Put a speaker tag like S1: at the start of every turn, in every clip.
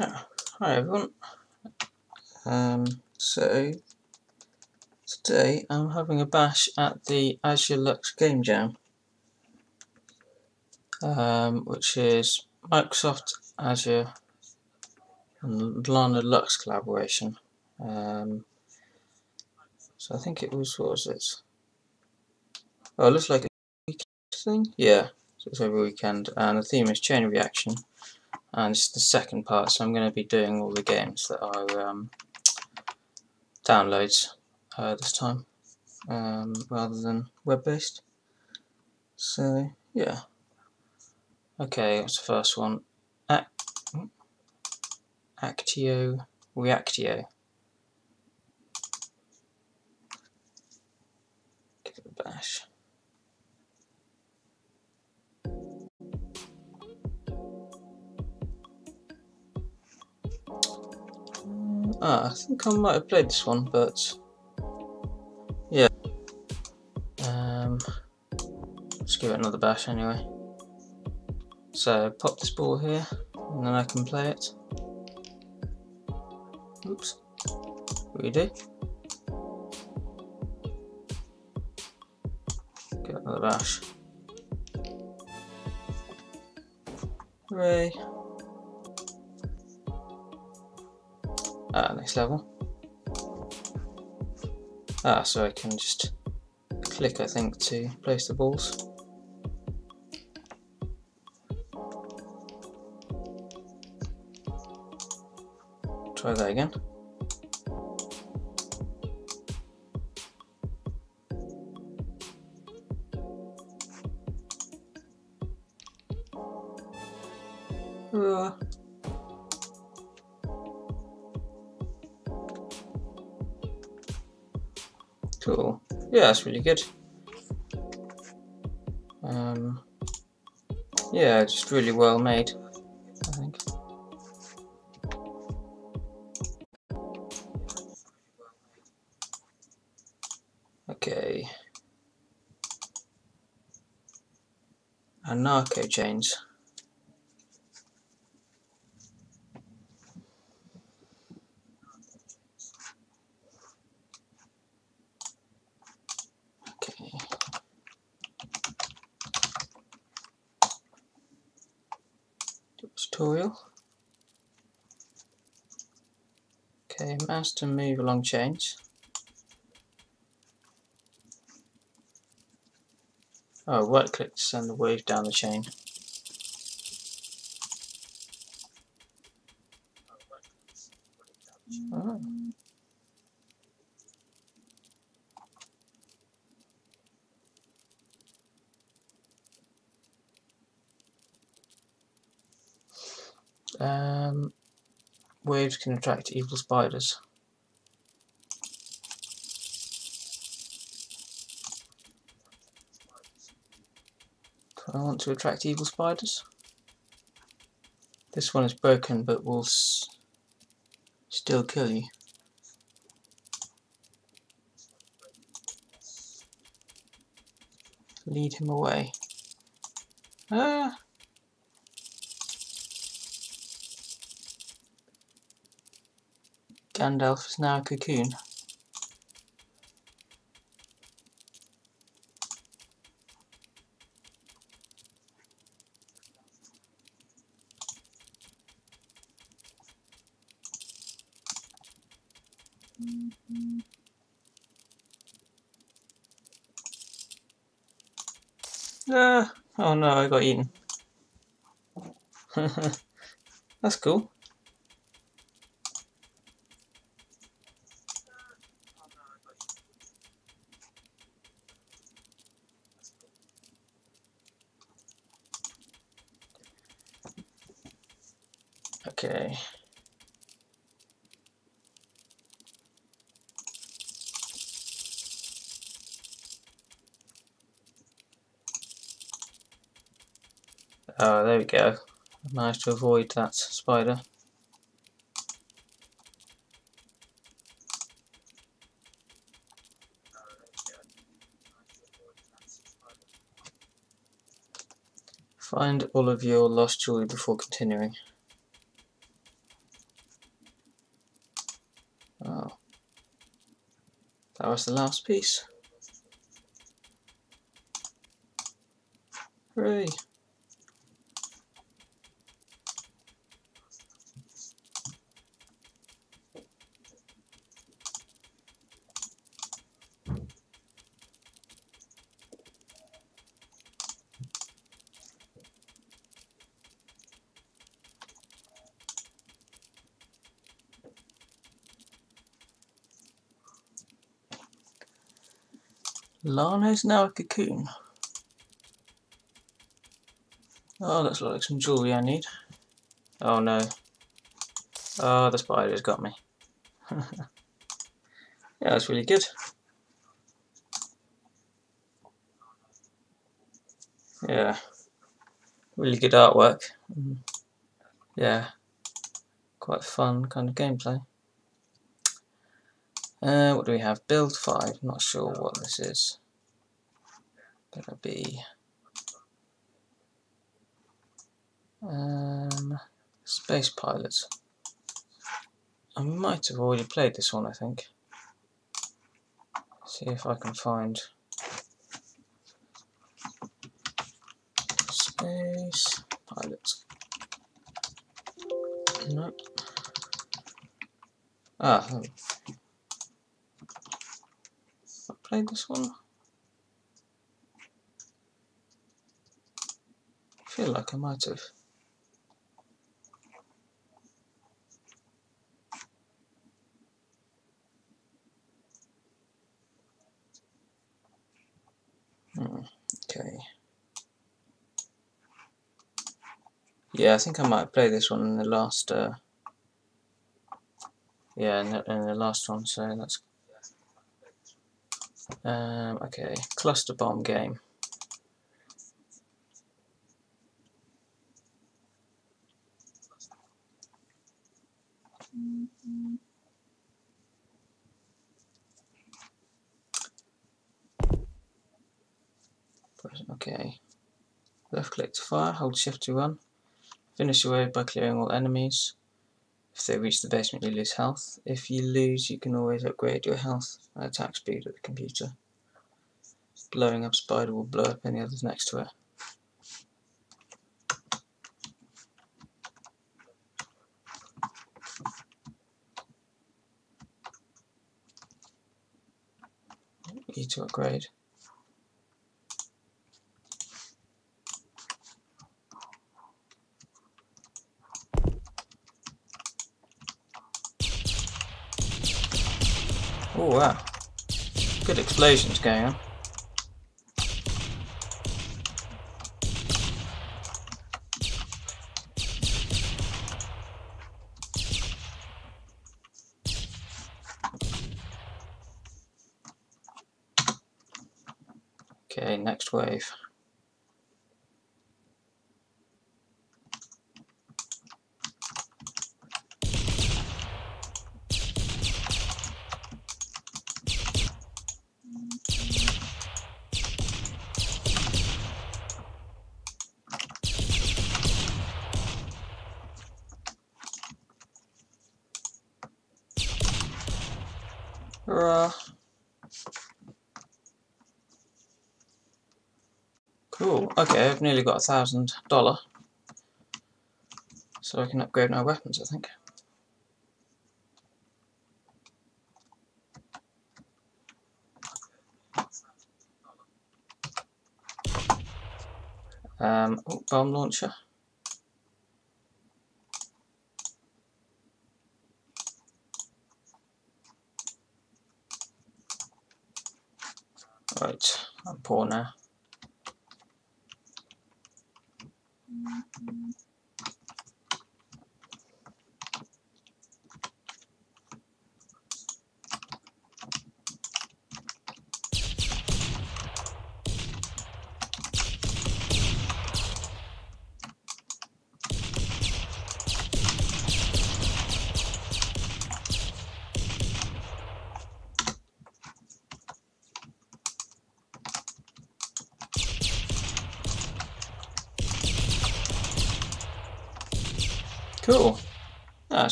S1: Ah, hi everyone. Um, so today I'm having a bash at the Azure Lux Game Jam, um, which is Microsoft Azure and Lana Lux collaboration. Um, so I think it was what was it? Oh, it looks like a weekend thing. Yeah, so it's every weekend, and the theme is chain reaction and it's the second part so I'm going to be doing all the games that are um, downloads uh, this time um, rather than web based so yeah. Okay what's the first one. Actio Reactio. Give it a bash Ah, I think I might have played this one, but yeah. Um, let's give it another bash anyway. So pop this ball here, and then I can play it. Oops. Redo. Get another bash. Hooray. Ah, next level. Ah, so I can just click, I think, to place the balls. Try that again. Yeah, that's really good. Um, yeah, just really well made, I think. Okay. Anarcho chains. To move along chains. Oh, right click to send the wave down the chain. Oh. Um, waves can attract evil spiders. Want to attract evil spiders? This one is broken but will still kill you. Lead him away. Ah! Gandalf is now a cocoon. Ah, oh no, I got eaten. That's cool. managed to avoid that spider. Find all of your lost jewelry before continuing. Oh. That was the last piece. Is now a cocoon. Oh, that's like some jewellery I need. Oh no. Oh, the spider's got me. yeah, that's really good. Yeah. Really good artwork. Mm. Yeah. Quite fun kind of gameplay. Uh, what do we have? Build 5. Not sure what this is. Be... Um, Space Pilots. I might have already played this one, I think. See if I can find... Space Pilots. Nope. Ah, I played this one? Feel like I might have. Hmm, okay. Yeah, I think I might play this one in the last. Uh, yeah, in the, in the last one, so that's um, okay, cluster bomb game. Okay. Left click to fire, hold shift to run. Finish your wave by clearing all enemies. If they reach the basement you lose health. If you lose you can always upgrade your health and attack speed of the computer. Blowing up spider will blow up any others next to it. E to upgrade. Wow. Ah. Good explosions going on. Okay, next wave. Cool. Okay, I've nearly got a thousand dollar. So I can upgrade my weapons, I think. Um, oh, bomb launcher. Right, I'm poor now. Cool.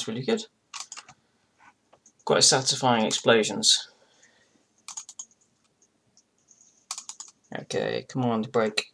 S1: that's really good. Quite satisfying explosions. Okay,
S2: come on, break.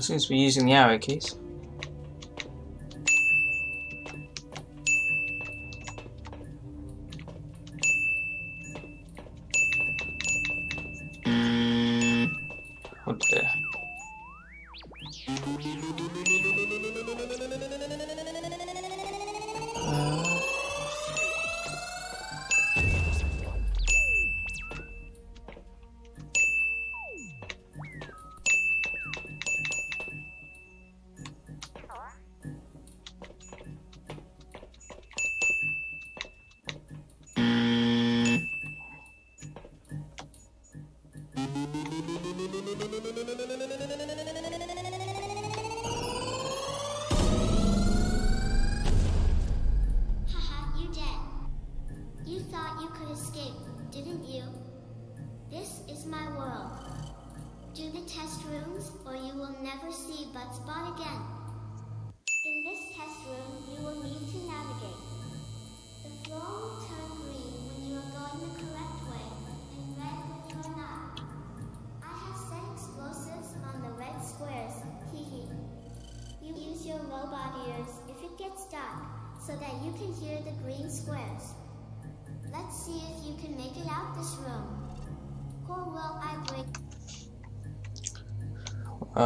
S1: So it seems to be using the arrow keys.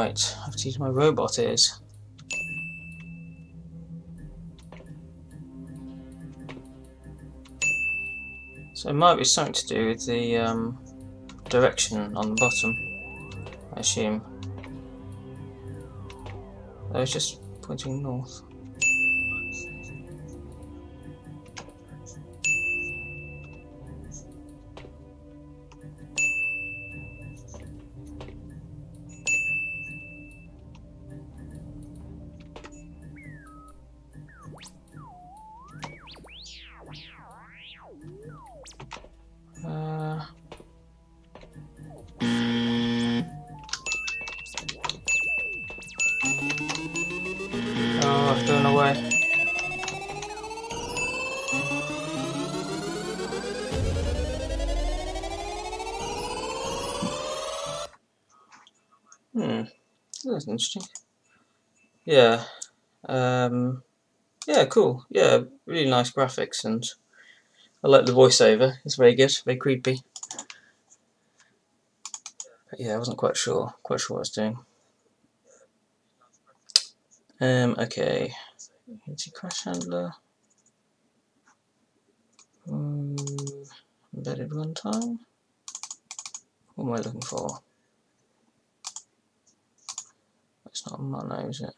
S1: Right, I have to use my robot ears. So it might be something to do with the um, direction on the bottom, I assume. I was just pointing north. Interesting. Yeah, um, yeah, cool. Yeah, really nice graphics and I like the voiceover. It's very good, very creepy. But yeah, I wasn't quite sure, quite sure what I was doing. Um, okay. Anti crash handler. Um, embedded runtime. What am I looking for? It's not mono, is it?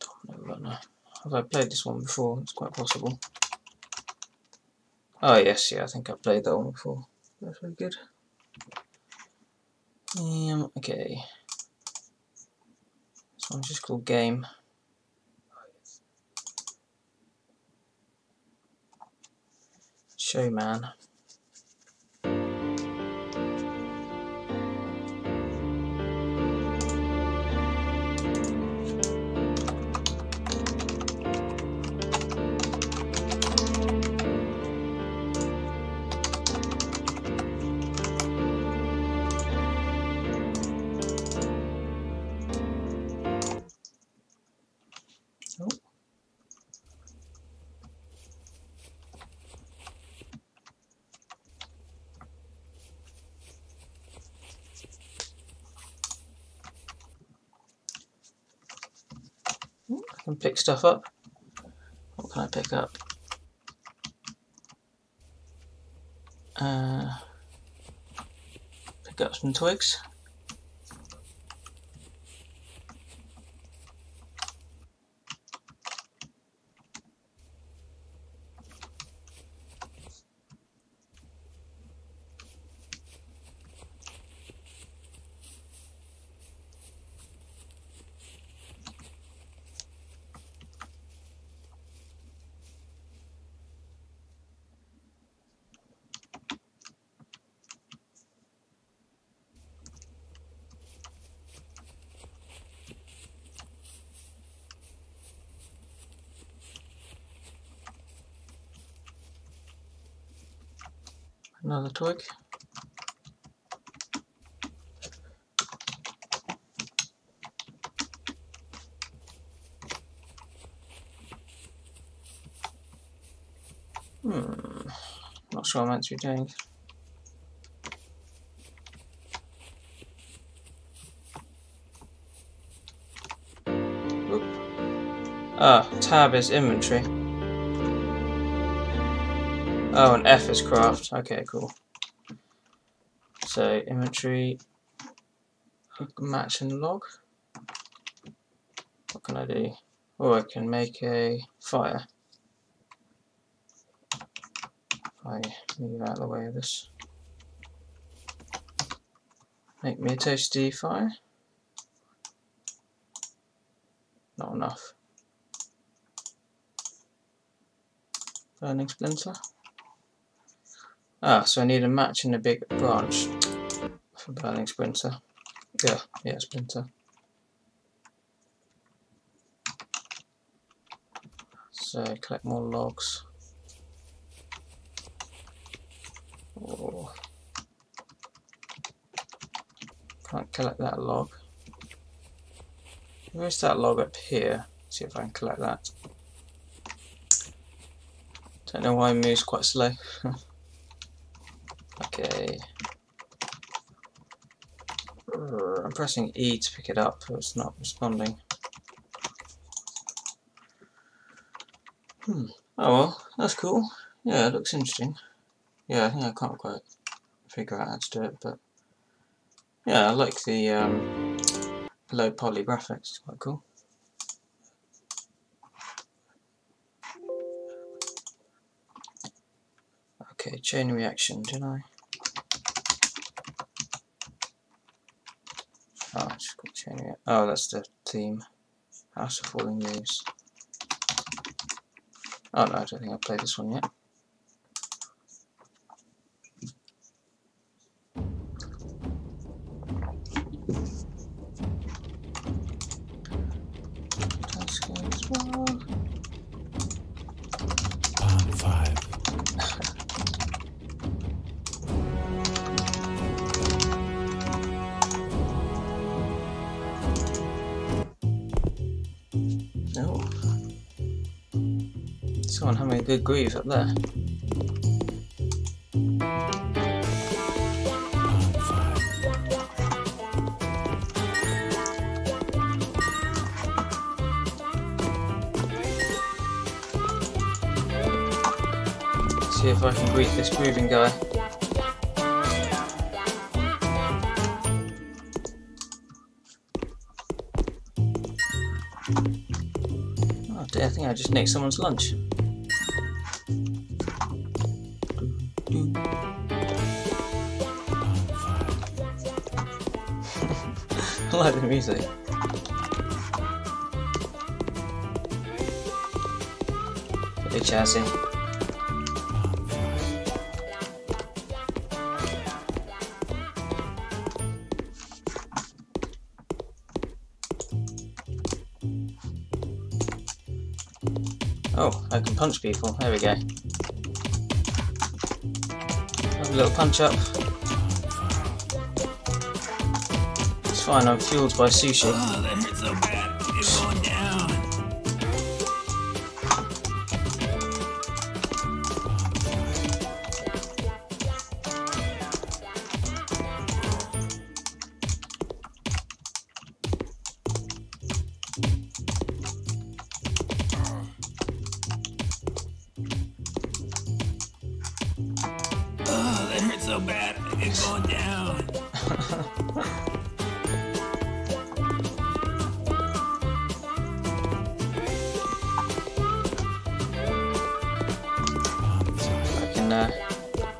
S1: Domino runner. Have I played this one before? It's quite possible. Oh yes, yeah, I think I've played that one before. That's very good. Um, okay. This one's just called game. Showman. Stuff up. What can I pick up? Uh, pick up some twigs. Another twig. Hmm, not sure I'm be doing. Oop. Ah, tab is inventory. Oh, and F is craft. Okay, cool. So inventory, match and log. What can I do? Oh, I can make a fire. If I move out of the way of this. Make me a toasty fire. Not enough. Burning splinter. Ah, so I need a match and a big branch for burning splinter. Yeah, yeah, splinter. So collect more logs. Oh. Can't collect that log. Where's that log up here? See if I can collect that. Don't know why it moves quite slow. okay. I'm pressing E to pick it up, but it's not responding. Hmm. Oh well, that's cool. Yeah, it looks interesting. Yeah, I think I can't quite figure out how to do it, but yeah, I like the um, low poly graphics, it's quite cool. Okay, chain reaction, did I? Oh, got. Oh, that's the theme. House of Falling Leaves. Oh no, I don't think I've played this one yet. Groove up there. See if I can greet this grooving guy. Oh I think I just nicked someone's lunch. Like the music. Chassis. Oh, I can punch people. There we go. Have a little punch up. Fine, I'm fueled by sushi. Ah,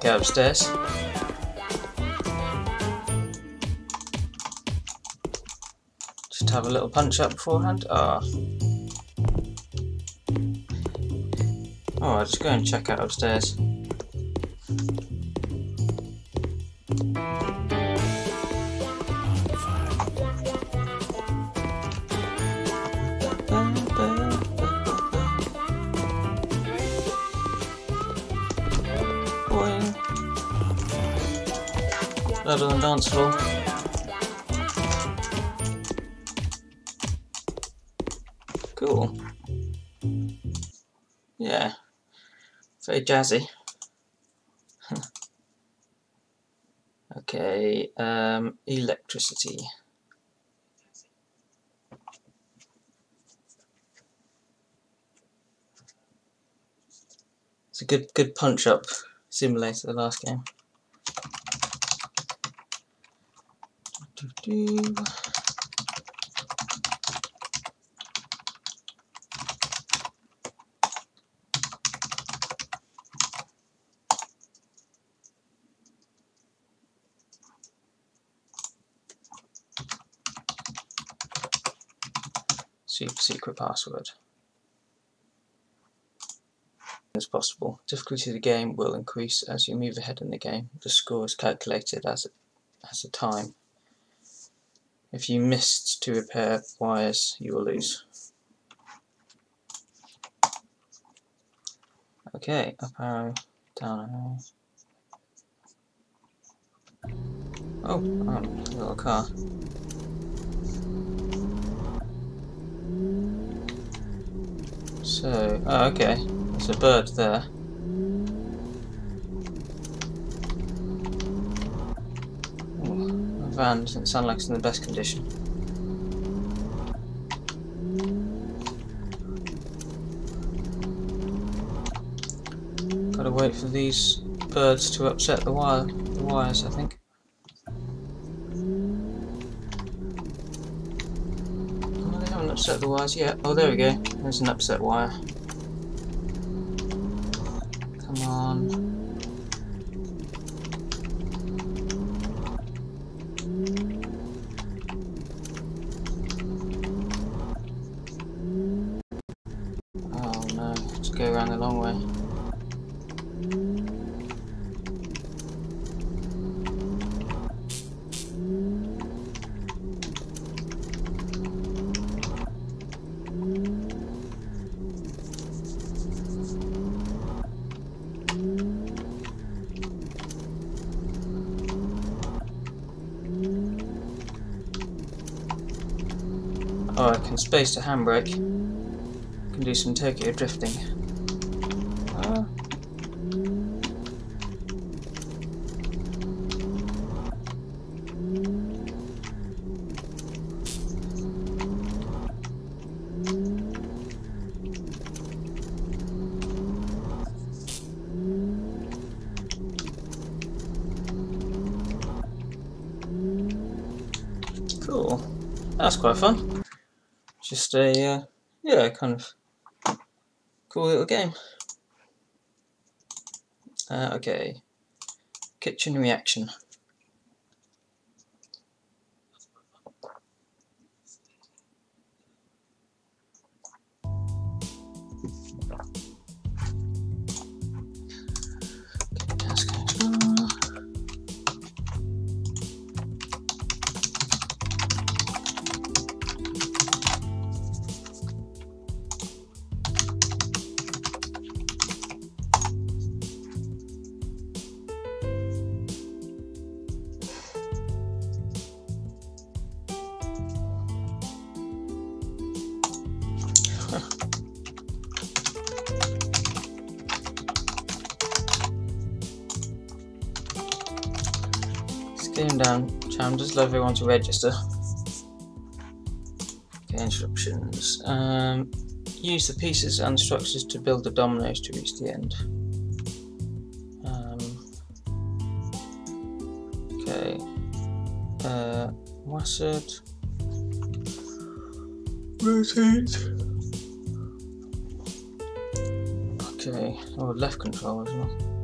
S1: get upstairs. Just have a little punch up beforehand. Ah. Oh, I'll just go and check out upstairs. Cool. Yeah. Very jazzy. okay, um, electricity. It's a good good punch up simulator the last game. Super secret password. As possible. Difficulty of the game will increase as you move ahead in the game. The score is calculated as as a time. If you missed to repair wires, you will lose. Okay, up arrow, down arrow. Oh, um, a little car. So, oh, okay, there's a bird there. Oh, the van doesn't sound like it's in the best condition. Gotta wait for these birds to upset the wire, the wires, I think. Oh, they haven't upset the wires yet. Oh, there we go. There's an upset wire. Come on. Oh no, let's go around the long way. Oh, I can space to handbrake. Can do some Tokyo drifting. Uh, cool. That's quite fun. Just a, uh, yeah, kind of cool little game. Uh, okay. Kitchen reaction. To register. Okay, instructions. Um, use the pieces and structures to build the dominoes to reach the end. Um, Okay. Uh, WASD. Rotate. Okay. Oh, left control as well.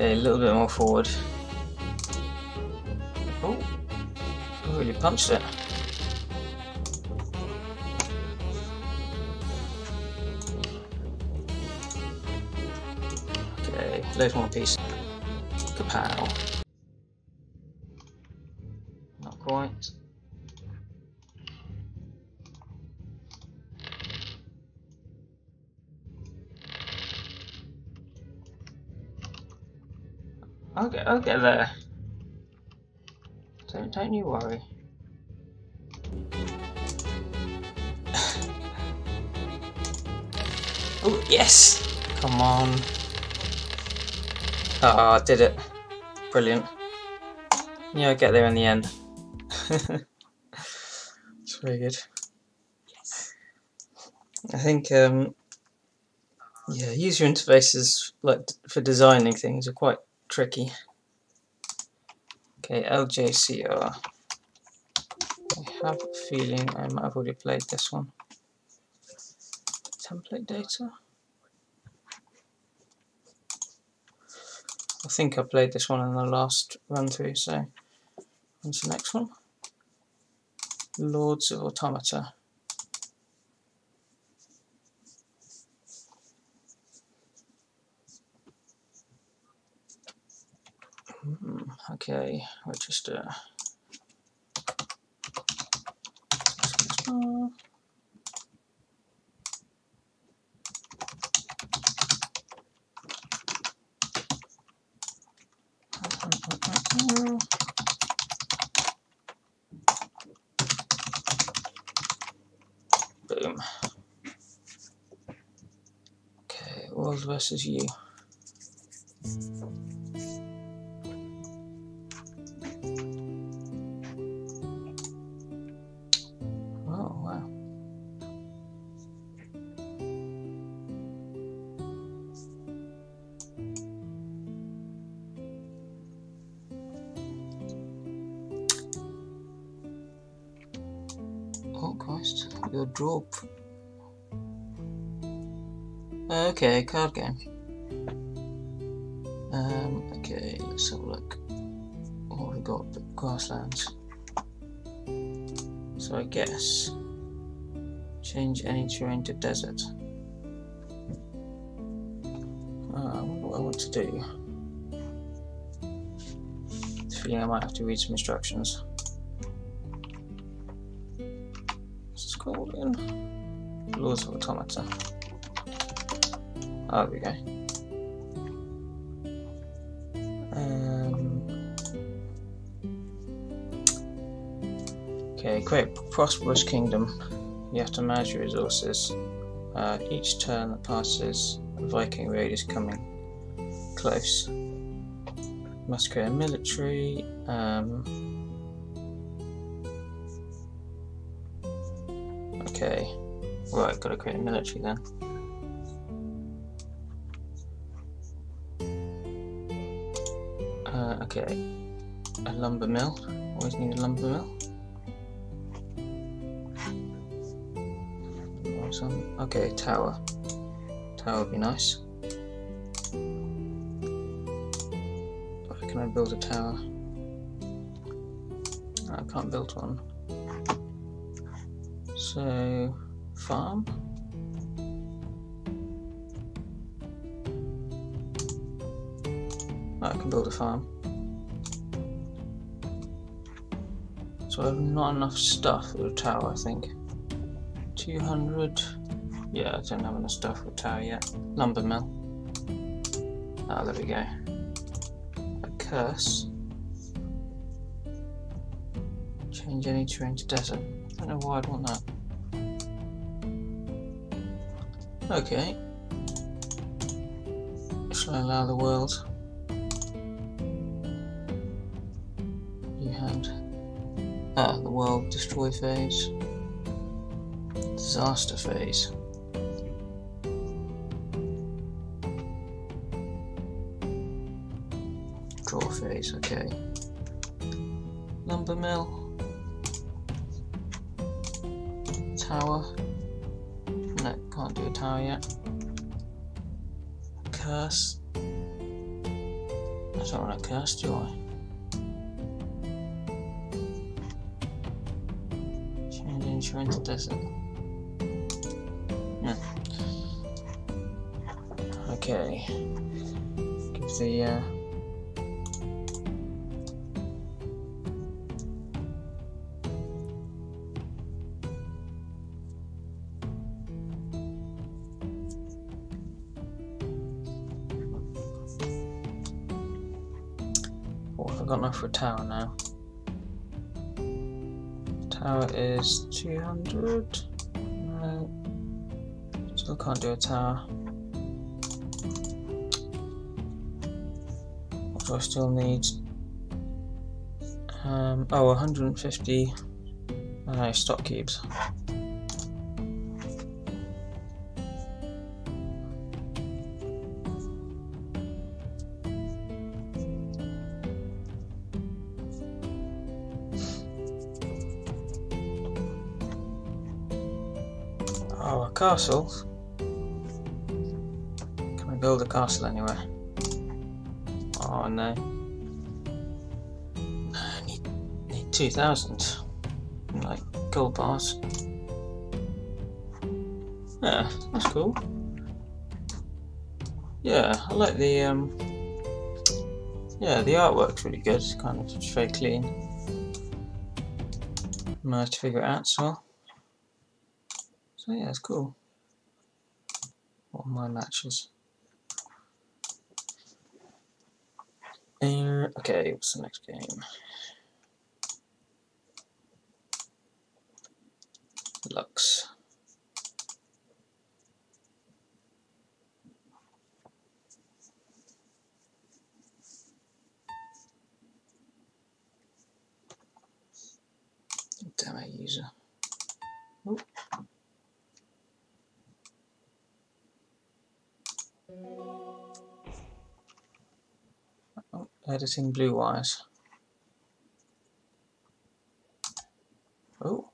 S1: A little bit more forward. Oh, I really punched it. Okay, load one piece. Kapow. Not quite. I'll get, I'll get there. Don't, don't you worry. oh, yes! Come on. Ah, oh, did it. Brilliant. Yeah, I'll get there in the end. it's very good. I think, um, yeah, user interfaces like for designing things are quite tricky. Okay, LJCR. I have a feeling I might have already played this one. Template data. I think I played this one in the last run through, so on to the next one. Lords of Automata. Hmm, okay, register. Boom. Okay, world versus you. Card game. Um, okay, let's have a look. What have we got? The grasslands. So I guess change any terrain to desert. Uh, what I want to do. Feeling I might have to read some instructions. Scroll in. Laws of Automata. Oh, there we go. Um, okay, create a prosperous kingdom. You have to manage your resources. Uh, each turn that passes, a Viking raid is coming close. Must create a military. Um, okay, right, gotta create a military then. Uh, okay, a lumber mill. Always need a lumber mill. Some okay tower. Tower would be nice. Can I build a tower? I can't build one. So farm. I can build a farm. So I have not enough stuff for a tower, I think. 200. Yeah, I don't have enough stuff for a tower yet. Lumber mill. Ah, there we go. A curse. Change any terrain to desert. I don't know why I'd want that. Okay. Shall I allow the world? Destroy phase, disaster phase. Draw phase, okay. Lumber mill. Tower. No, can't do a tower yet. Curse. I don't want a curse, do I? Change insurance desert. No. Okay. Give the uh, Oh, I've got enough for a tower now. Tower is 200. No. Still can't do a tower. What do I still need? Um, oh, 150 uh, stock cubes. Castle? Can we build a castle anywhere? Oh no. I need, need 2,000. Like gold bars. Yeah, that's cool. Yeah, I like the um yeah, the artwork's really good, it's kind of very clean. Managed to figure it out as well. It's cool. What are my matches? Uh, okay, what's the next game? Lux. Demo user. Editing blue wires. Oh,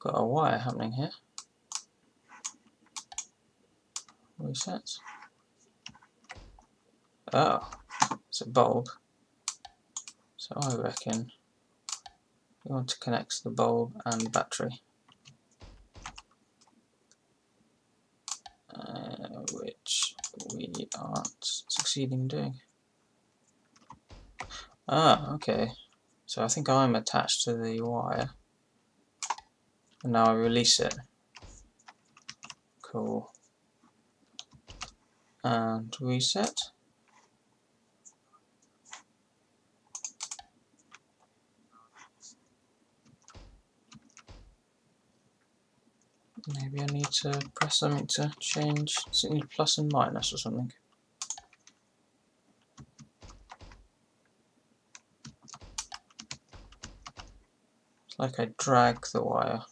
S1: got a wire happening here. Reset. Oh, it's a bulb. So I reckon we want to connect the bulb and battery. Uh, which we aren't succeeding doing. Ah, okay. So I think I'm attached to the wire. And now I release it. Cool. And reset. Maybe I need to press something to change something plus and minus or something. Like I drag the wire.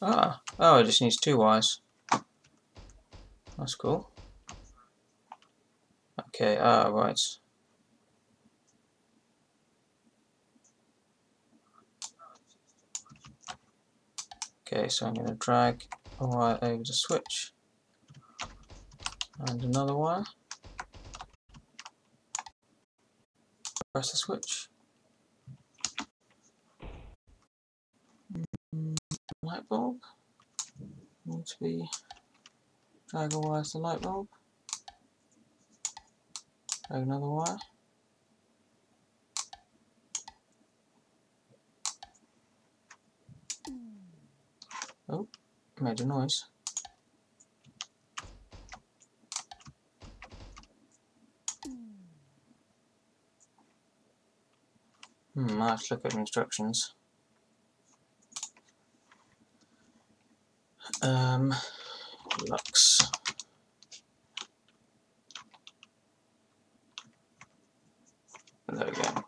S1: Ah, oh, it just needs two wires. That's cool. Okay, ah, right. Okay, so I'm going to drag a wire over the switch and another wire. Press the switch. Mm, light bulb need to be drag a wire to the light bulb. Drag another wire. Oh, made a noise. Hmm, I have look at instructions. Um, Lux. There we go.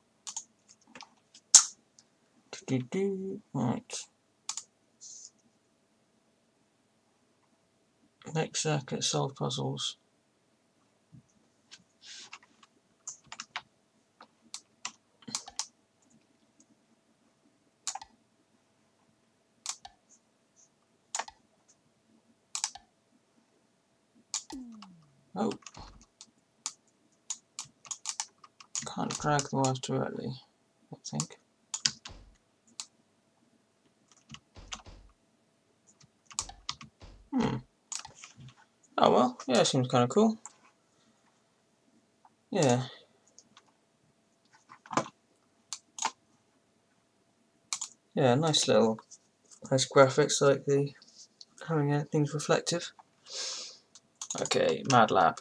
S1: Do, do, do. Right. Next circuit, solve puzzles. Oh. Can't drag the wires directly, I think. Hmm. Oh well, yeah, seems kind of cool. Yeah. Yeah, nice little, nice graphics like the having things reflective. Okay, Mad Lab.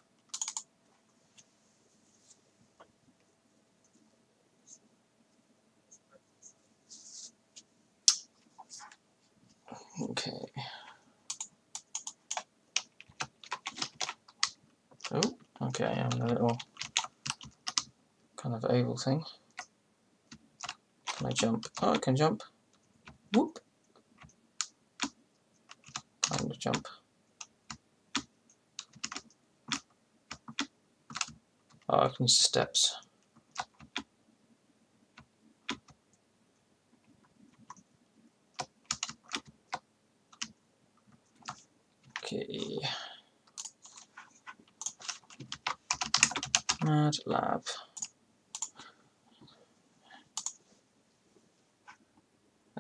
S1: Okay. Oh, okay, I'm a little kind of oval thing. Can I jump? Oh, I can jump. Whoop. Kind of jump. uh, steps. Okay. Mad Lab.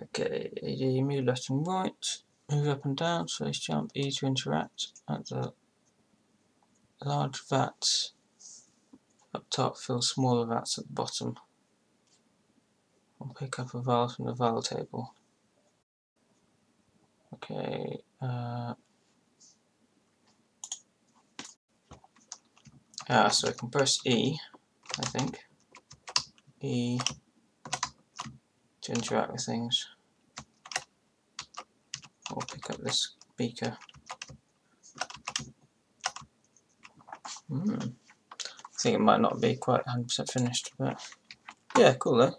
S1: Okay, you move left and right, move up and down, so let's jump E to interact at the large vat up top, fill smaller vats at the bottom. I'll pick up a vial from the vial table. Okay, uh, ah, so I can press E, I think. E to interact with things. I'll pick up this beaker. Hmm. Think it might not be quite 100% finished, but yeah, cool though.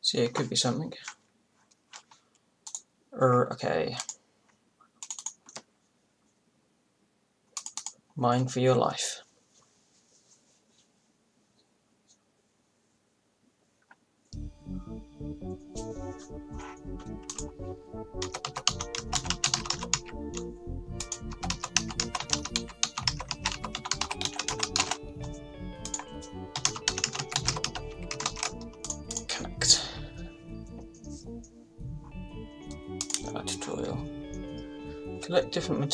S1: So yeah, it could be something. Er, okay. Mine for your life.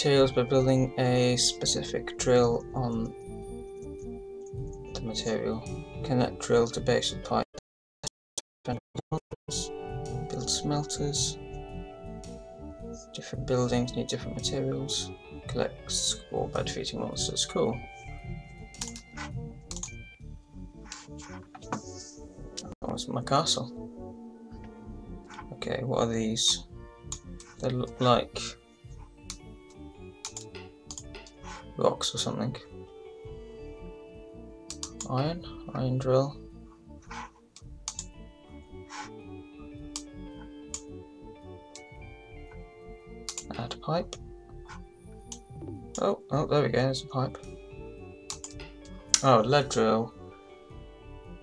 S1: Materials by building a specific drill on the material. Connect drill to base of pipe. Build smelters. Different buildings need different materials. Collect score by defeating monsters. Cool. Oh, it's my castle. Okay, what are these? They look like rocks or something. Iron? Iron drill. Add pipe. Oh, oh, there we go, there's a pipe. Oh, lead drill.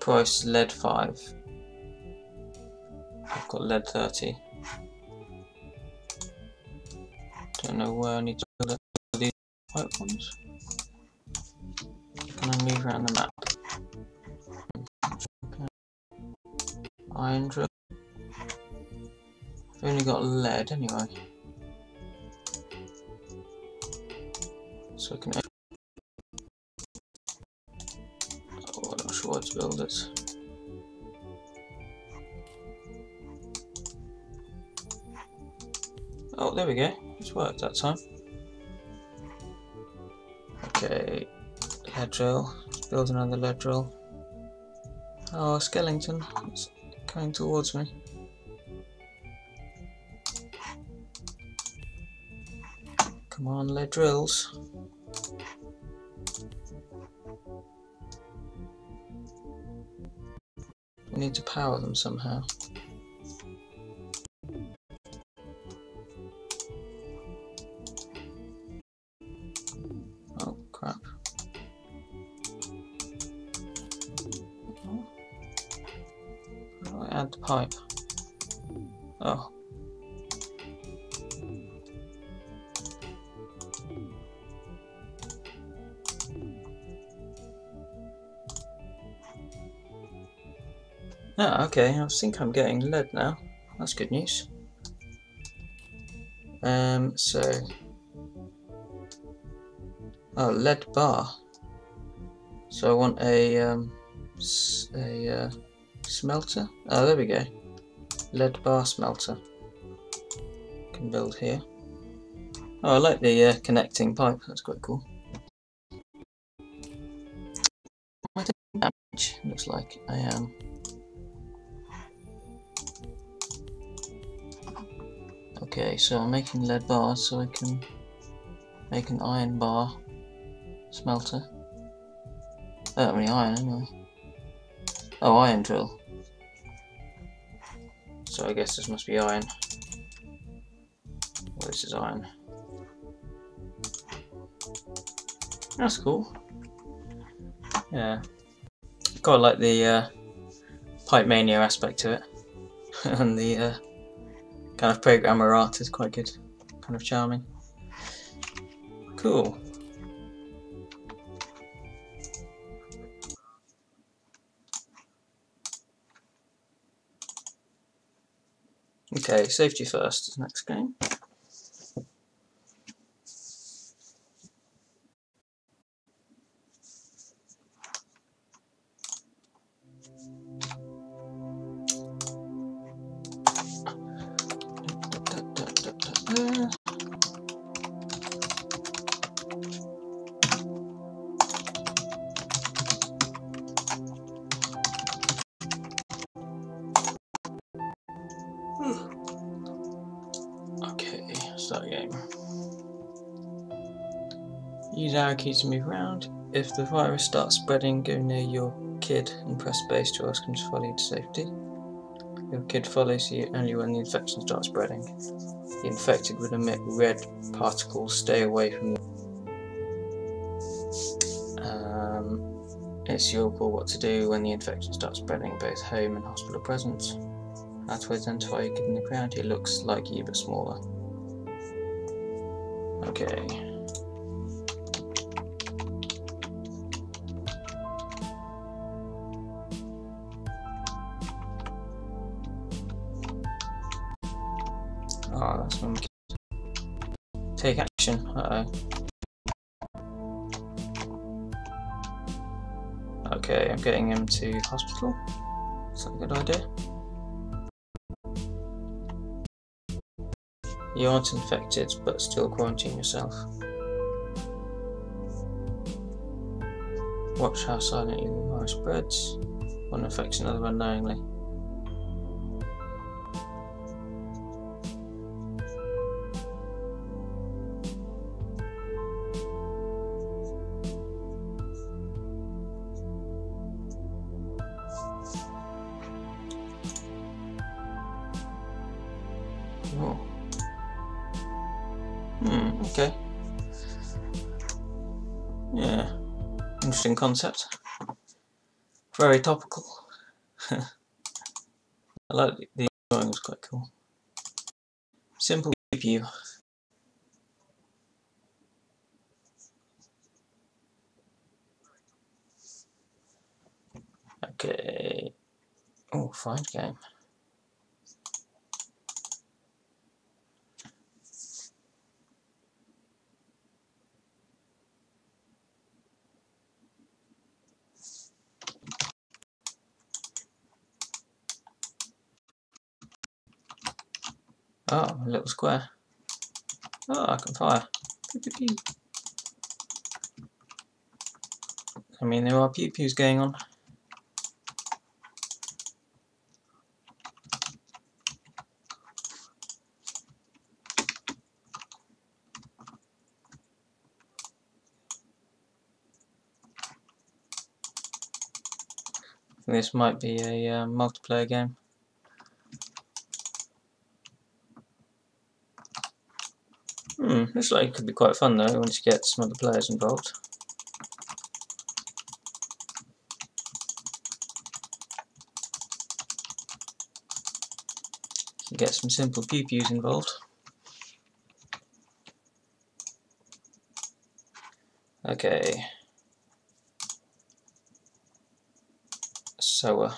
S1: Price lead 5. I've got lead 30. Don't know where I need to white ones. Can I move around the map? Okay. Iron drill. I've only got lead anyway. So I can. Oh, I'm not sure how to build it. Oh, there we go. It's worked that time. Okay, drill. Let's build another drill. Oh, skeleton. It's coming towards me. Come on, lead drills. We need to power them somehow. Oh. Ah, okay, I think I'm getting lead now. That's good news. Um, so... Oh, lead bar. So I want a, um, a uh, smelter. Oh, there we go. Lead bar smelter. Can build here. Oh, I like the uh, connecting pipe. That's quite cool. I taking damage? Looks like I am. Okay, so I'm making lead bars so I can make an iron bar smelter. I have any iron anyway. Oh, iron drill. So I guess this must be iron. Well, this is iron. That's cool. Yeah. Quite like the uh, Pipe Mania aspect to it. and the uh, kind of programmer art is quite good. Kind of charming. Cool. Okay, safety first next game. Keys to move around. If the virus starts spreading, go near your kid and press space to ask him to follow you to safety. Your kid follows you only when the infection starts spreading. The infected would emit red particles. Stay away from them. Um, it's your call what to do when the infection starts spreading, both home and hospital presence. How to identify your kid in the crowd. He looks like you but smaller. Okay. To hospital. Is that a good idea? You aren't infected, but still quarantine yourself. Watch how silently the virus spreads. One infects another unknowingly. Concept. Very topical. I like the, drawing was quite cool. Simple Pew. Okay. Oh, find game. Oh, a little square. Oh, I can fire. I mean, there are pew pews going on. This might be a uh, multiplayer game. Hmm, looks like it could be quite fun though once you get some other players involved. You get some simple pew pews involved. Okay. So,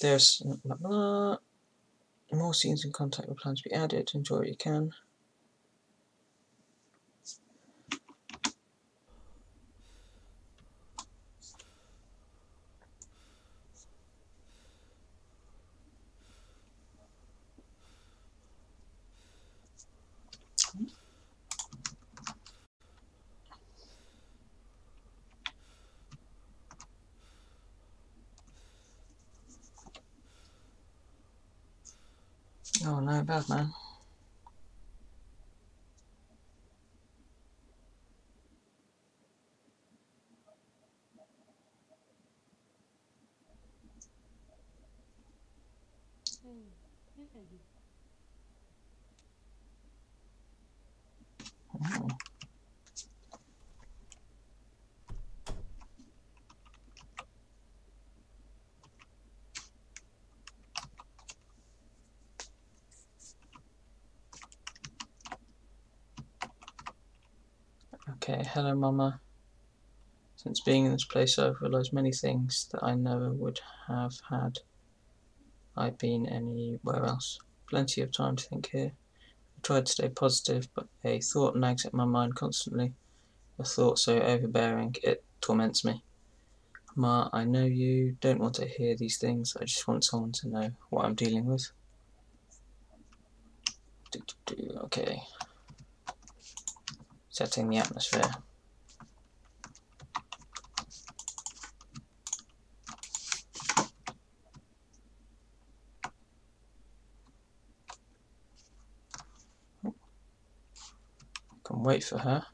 S1: There's more scenes in contact with plans to be added. Enjoy what you can. Oh no, bad man. Oh. Okay, hello mama. Since being in this place I've realised many things that I never would have had I been anywhere else. Plenty of time to think here. I tried to stay positive, but a thought nags at my mind constantly. A thought so overbearing it torments me. Ma, I know you don't want to hear these things. I just want someone to know what I'm dealing with. Okay. Setting the atmosphere. Can wait for her.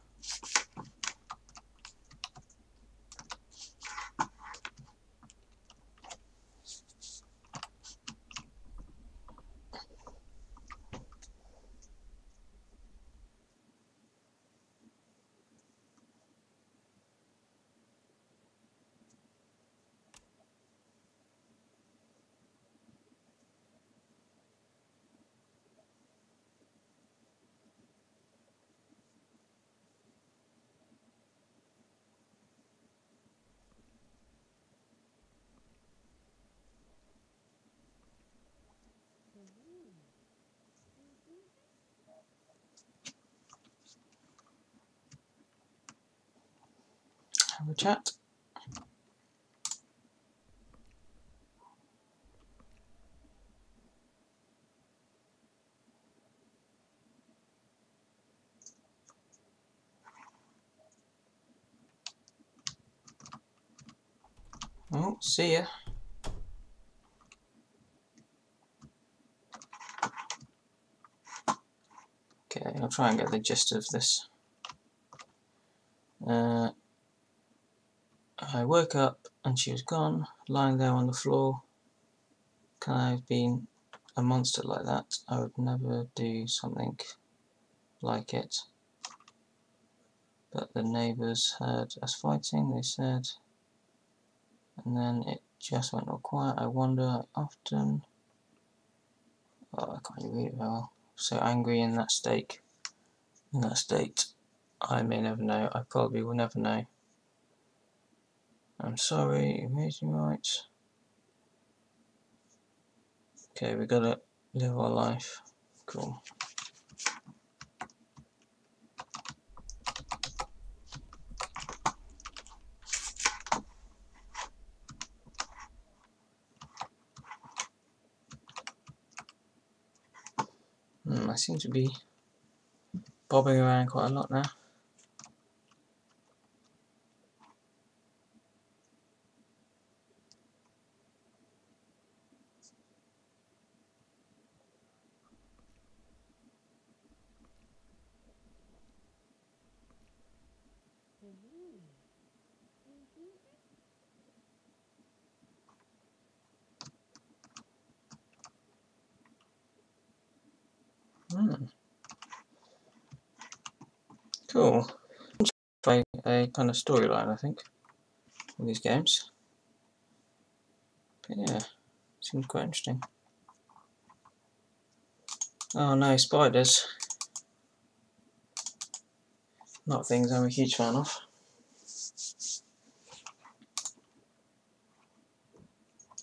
S1: Have a chat. Oh, see ya. Okay, I'll try and get the gist of this. Uh, I woke up and she was gone, lying there on the floor. Can I have been a monster like that? I would never do something like it. But the neighbours heard us fighting, they said. And then it just went all quiet. I wonder often. Oh, I can't read it well. So angry in that state. In that state. I may never know. I probably will never know. I'm sorry, amazing right. Okay, we gotta live our life. Cool. Hmm, I seem to be bobbing around quite a lot now. Hmm. Cool. Kind of storyline, I think, in these games. But yeah, seems quite interesting. Oh no, spiders. Not things I'm a huge fan of.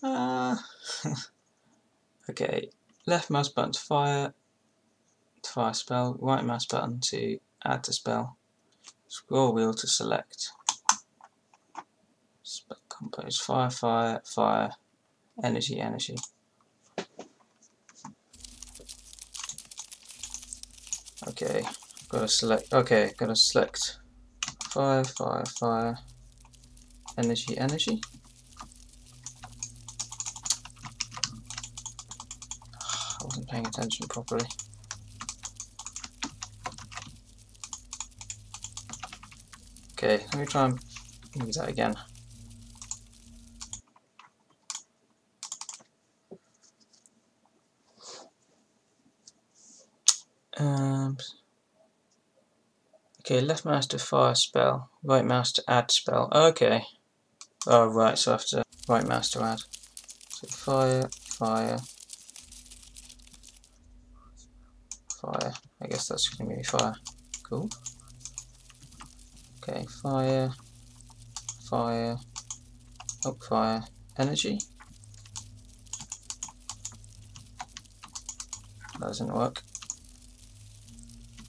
S1: Ah. okay, left mouse button to fire, to fire spell, right mouse button to add to spell, scroll wheel to select. Spell compose, fire, fire, fire, energy, energy. Okay, gotta select, okay, gotta select fire, fire, fire, energy, energy. I wasn't paying attention properly. Okay, let me try and use that again. Um, okay, left mouse to fire spell, right mouse to add spell. Okay. Oh, right, so I have to right mouse to add. So fire, fire, fire. I guess that's going to be fire. Cool. Okay, fire, fire, oh, fire, energy. That doesn't work.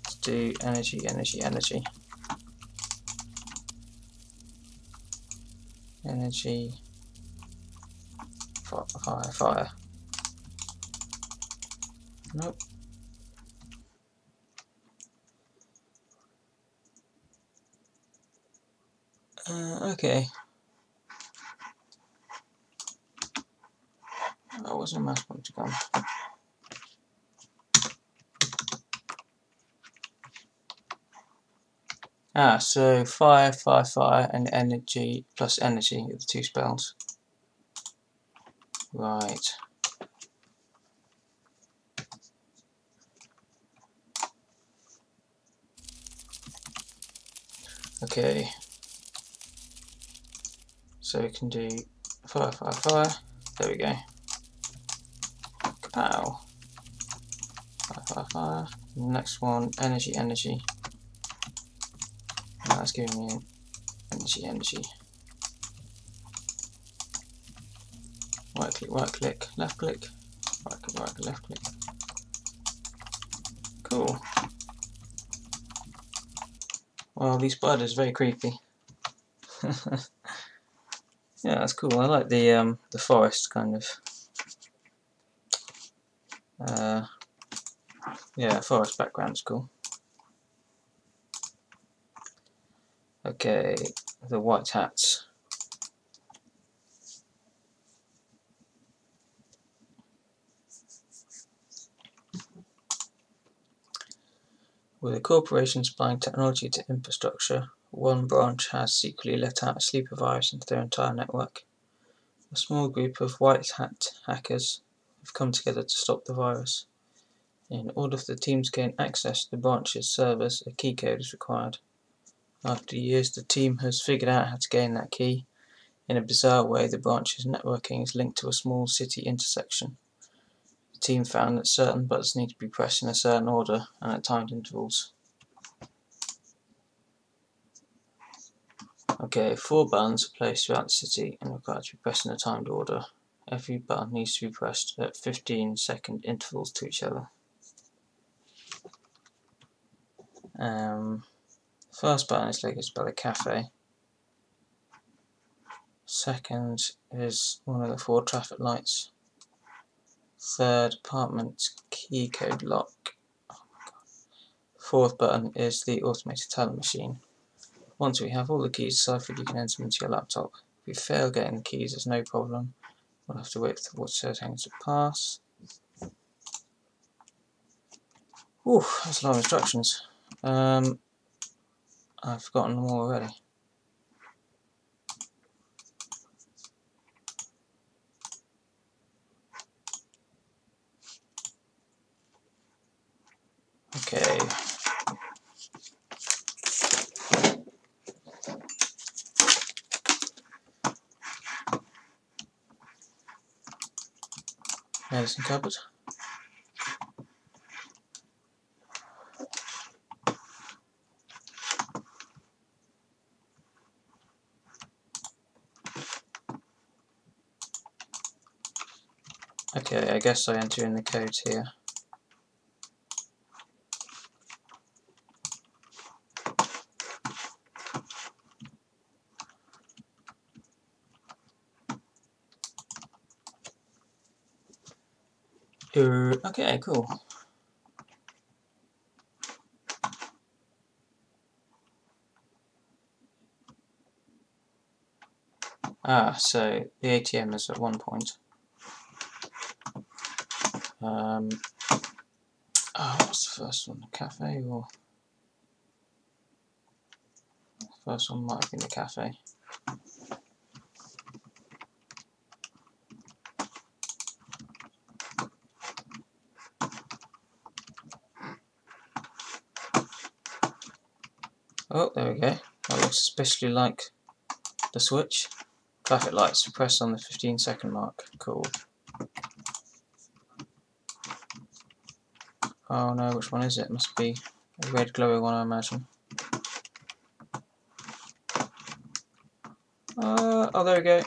S1: Let's do energy, energy, energy. Energy, fire, fire, fire. Nope. Uh, okay. That wasn't a mouse to gun. Ah, so fire, fire, fire, and energy plus energy are the two spells. Right. Okay. So we can do fire, fire, fire. There we go. Kapow. Fire, fire, fire. Next one, energy, energy. That's giving me energy, energy. Right click, right click, left click, right click, right click, left click. Cool. Well, these spiders are very creepy. yeah, that's cool. I like the um, the forest kind of. Uh, yeah, forest background's cool. Okay, the white hats. With a corporation supplying technology to infrastructure, one branch has secretly let out a sleeper virus into their entire network. A small group of white hat hackers have come together to stop the virus. In order for the team to gain access to the branch's servers, a key code is required. After years, the team has figured out how to gain that key. In a bizarre way, the branch's networking is linked to a small city intersection. The team found that certain buttons need to be pressed in a certain order and at timed intervals. Okay, four buttons are placed throughout the city and required to be pressed in a timed order. Every button needs to be pressed at 15 second intervals to each other. Um, first button is located by the cafe. Second is one of the four traffic lights. Third apartment key code lock. Fourth button is the automated teller machine. Once we have all the keys deciphered, you can enter them into your laptop. If you fail getting the keys, there's no problem. We'll have to wait for water settings to pass. Ooh, that's a lot of instructions. Um, I've forgotten them all already. Okay. Medicine cupboard. Okay, I guess I enter in the code here. Uh, okay, cool. Ah, so the ATM is at one point. Um, oh, what's the first one? The cafe or? First one might have been the cafe. Oh, there we go. That looks especially like the switch. Traffic lights are pressed on the 15 second mark. Cool. Oh no, which one is it? Must be a red glowy one, I imagine. oh, there we go.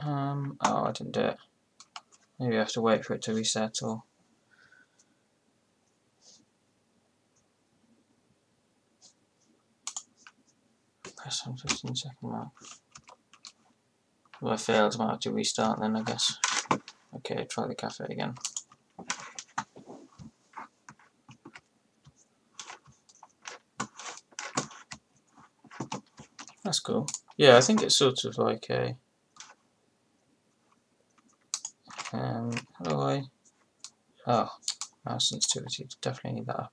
S1: Um, oh, I didn't do it. Maybe I have to wait for it to reset or... Press on 15 second mark. If I failed, I might have to restart then, I guess. Okay, try the cafe again. That's cool. Yeah, I think it's sort of like a... Um, how do I... Oh, mouse sensitivity, definitely need that up.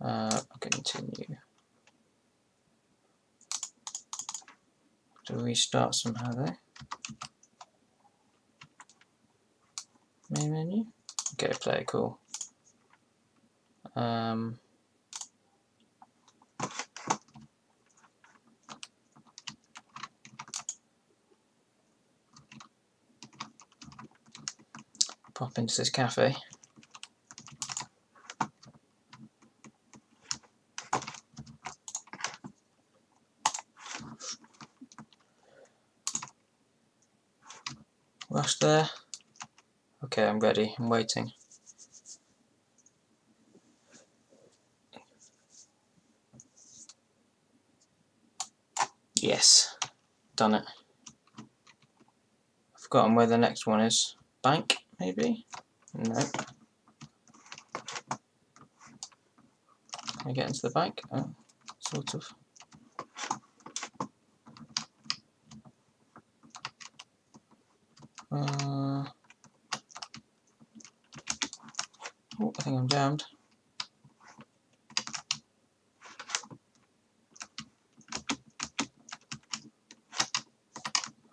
S1: Uh, continue. To restart somehow there. Main menu. Okay, play cool. Um, pop into this cafe. Rush there. Okay, I'm ready. I'm waiting. Yes, done it. I've forgotten where the next one is. Bank? maybe? No. Can I get into the bank? Oh, sort of. Uh,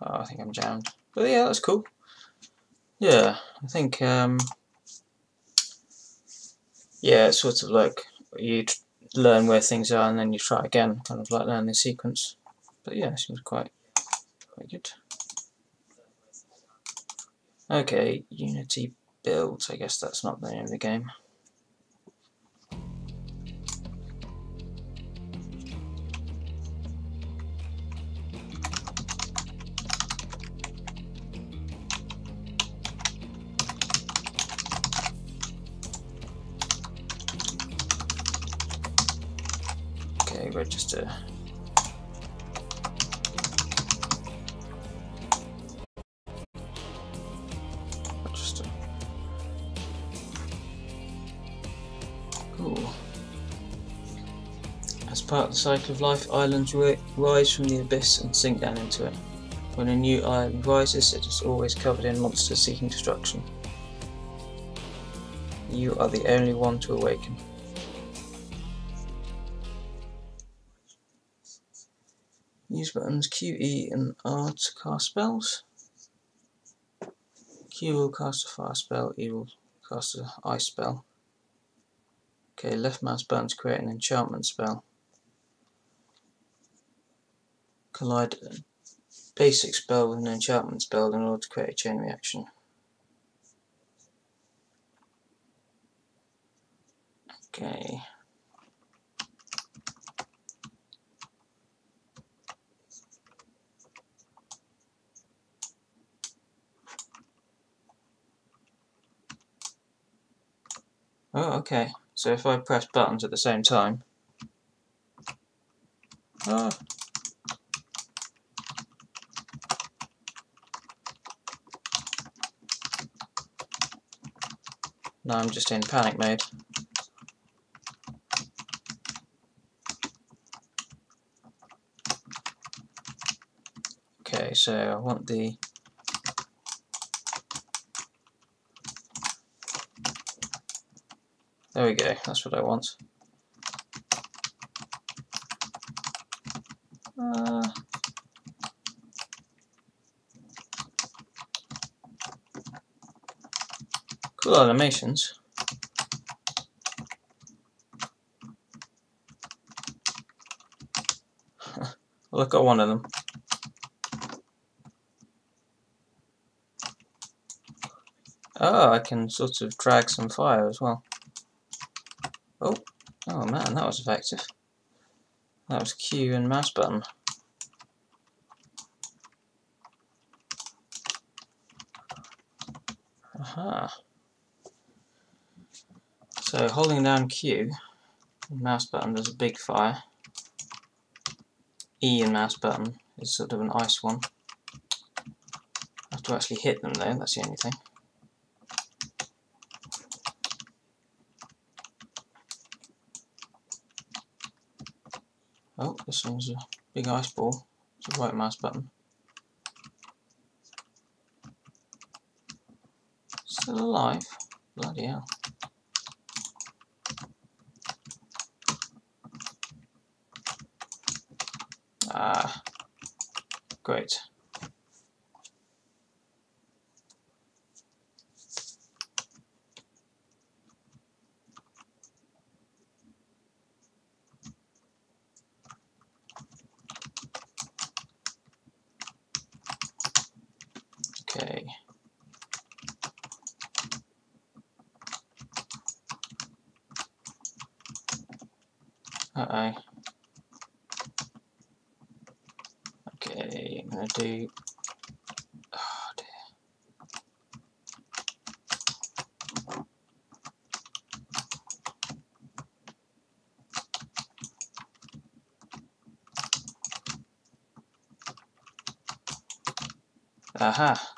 S1: oh, I think I'm jammed. But yeah, that's cool. Yeah, I think, um, yeah, it's sort of like you learn where things are and then you try again, kind of like learn the sequence. But yeah, it seems quite, quite good. Okay, Unity builds, I guess that's not the name of the game. Cycle of life, islands rise from the abyss and sink down into it. When a new island rises, it is always covered in monsters seeking destruction. You are the only one to awaken. Use buttons Q, E and R to cast spells. Q will cast a fire spell, E will cast an ice spell. Okay, left mouse button to create an enchantment spell. Collide a basic spell with an enchantment spell in order to create a chain reaction. Okay. Oh, okay. So if I press buttons at the same time... Oh. Now I'm just in panic mode. Okay, so I want the There we go, that's what I want. Uh, cool animations. I've got one of them. Oh, I can sort of drag some fire as well. Oh, oh man, that was effective. That was Q and mouse button. Aha. So holding down Q, mouse button does a big fire. E and mouse button is sort of an ice one. I have to actually hit them though, that's the only thing. Oh, this one's a big ice ball. It's a right mouse button. Still alive? Bloody hell. Ah, great. Okay. Uh-oh. Okay, I'm gonna do... Oh dear. Aha!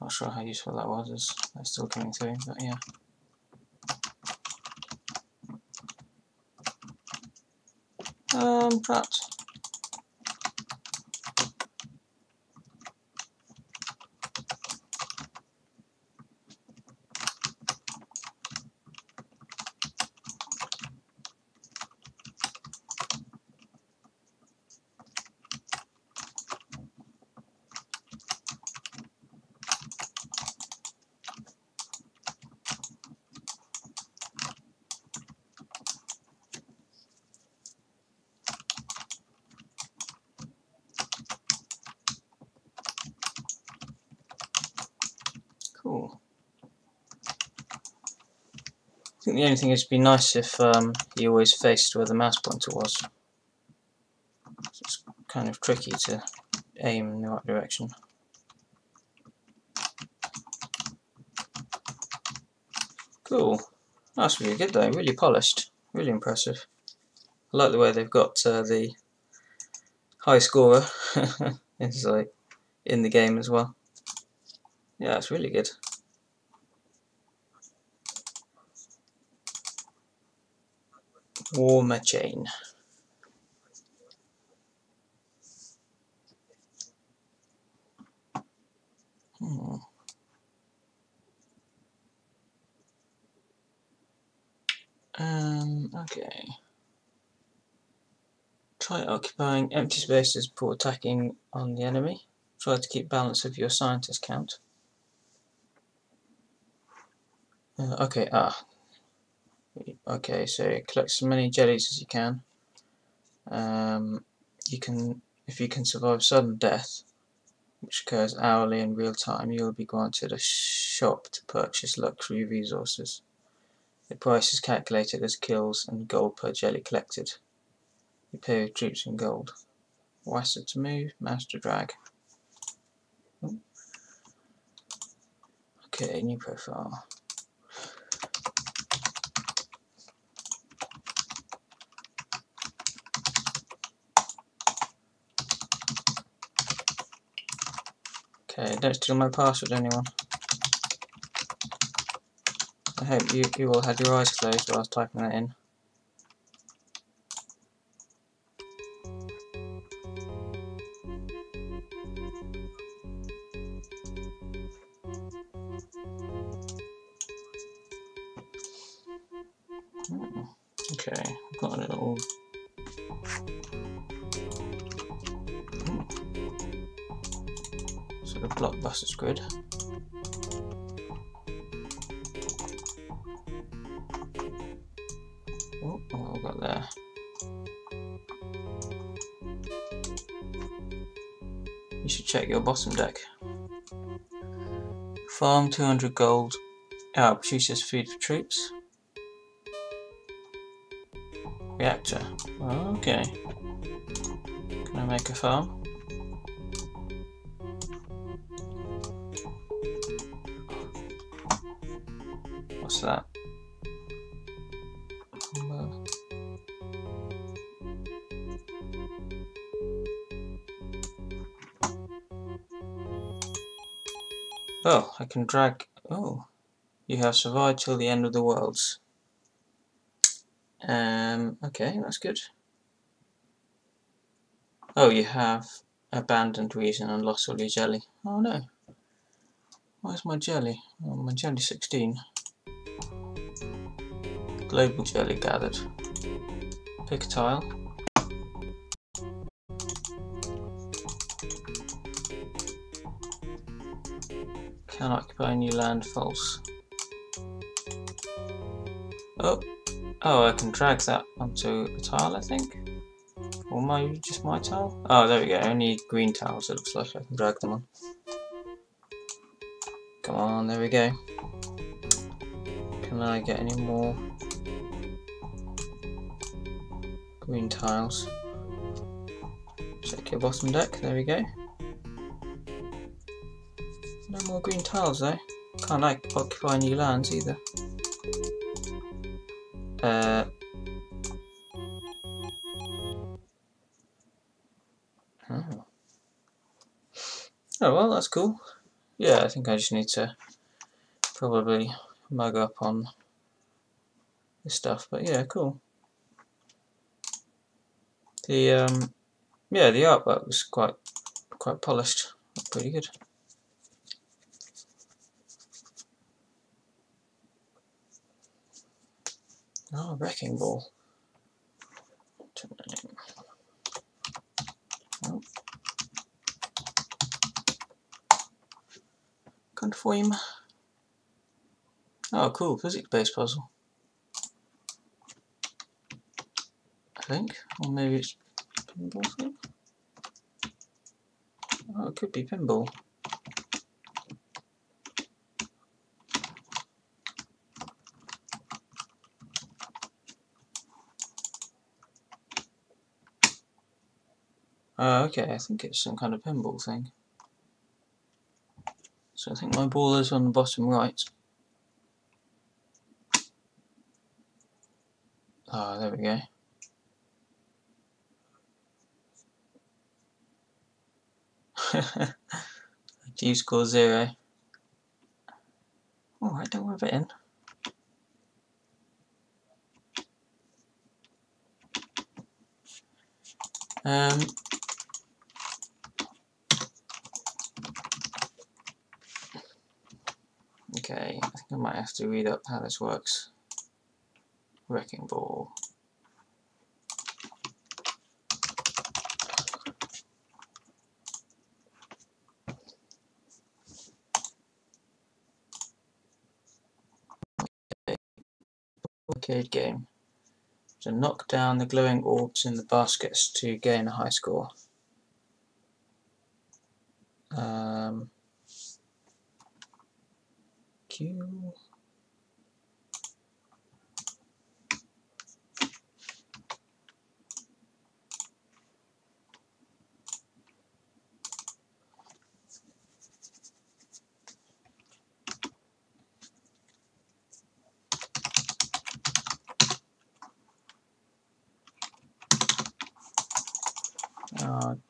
S1: Not sure how useful that was, as they're still coming through, but yeah. Um, perhaps. Cool. I think it'd be nice if um, you always faced where the mouse pointer was. It's kind of tricky to aim in the right direction. Cool. That's really good though, really polished, really impressive. I like the way they've got uh, the high scorer it's like in the game as well. Yeah, it's really good. Warmer chain. Hmm. Um, okay. Try occupying empty spaces before attacking on the enemy. Try to keep balance of your scientist count. Uh, okay, ah. Okay, so collect as many jellies as you can. Um, you can, if you can survive sudden death, which occurs hourly in real time, you will be granted a shop to purchase luxury resources. The price is calculated as kills and gold per jelly collected. You pay with troops in gold. WASD to move, to drag. Okay, new profile. Okay, don't steal my password, anyone. I hope you, you all had your eyes closed while I was typing that in. Bottom deck. Farm 200 gold. Ah, produces food for troops. Reactor. Okay. Can I make a farm? Oh, I can drag. Oh, you have survived till the end of the worlds. Um, okay, that's good. Oh, you have abandoned reason and lost all your jelly. Oh no. Where's my jelly? Oh, my jelly 16. Global jelly gathered. Pick a tile. Can occupy new land false. Oh, oh, I can drag that onto a tile, I think. Or maybe just my tile. Oh, there we go. only green tiles. It looks like I can drag them on. Come on, there we go. Can I get any more green tiles? Check your bottom deck. There we go. No more green tiles though. Can't like occupy new lands either. Uh, oh. oh well, that's cool. Yeah, I think I just need to probably mug up on this stuff, but yeah, cool. The um, yeah, the artwork was quite quite polished, pretty good. Oh, Wrecking Ball. Oh. Conform. Oh, cool. Physics-based puzzle. I think. Or maybe it's pinball thing? Oh, it could be pinball. Uh, okay, I think it's some kind of pinball thing. So I think my ball is on the bottom right. Ah, oh, there we go. Do you score zero? Alright, don't rub it in. Um, Okay, I think I might have to read up how this works. Wrecking ball. Arcade game. To knock down the glowing orbs in the baskets to gain a high score. Um, Uh,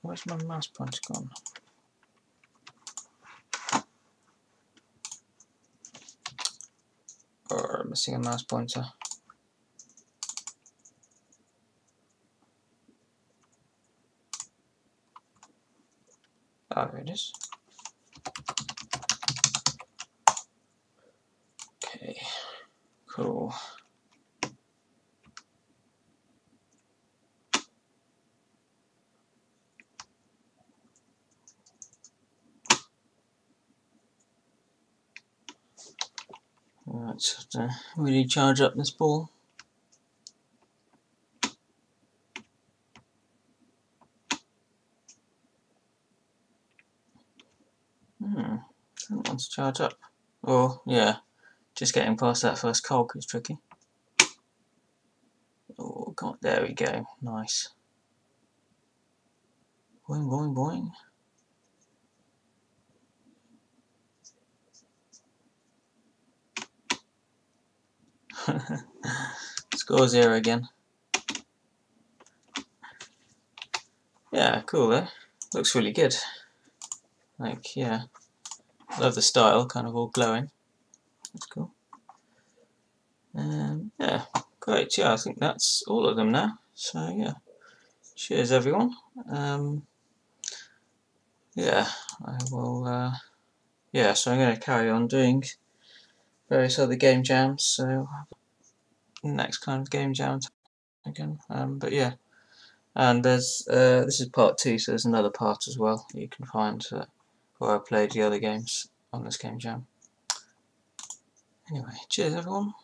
S1: where's my mouse pointer gone? Missing a mouse pointer. Ah, there it is. Okay, cool. Right, so to really charge up this ball. Hmm, don't want to charge up. Oh, yeah, just getting past that first cog is tricky. Oh, can't There we go. Nice. Boing, boing, boing. Score zero again. Yeah, cool though. Looks really good. Like, yeah. Love the style, kind of all glowing. That's cool. Um, yeah, great. Yeah, I think that's all of them now. So, yeah. Cheers, everyone. Um, yeah, I will. Uh, yeah, so I'm going to carry on doing various other game jams. So, next kind of game jam again. Um, but yeah, and there's uh, this is part two, so there's another part as well you can find uh, where I played the other games on this game jam. Anyway, cheers everyone.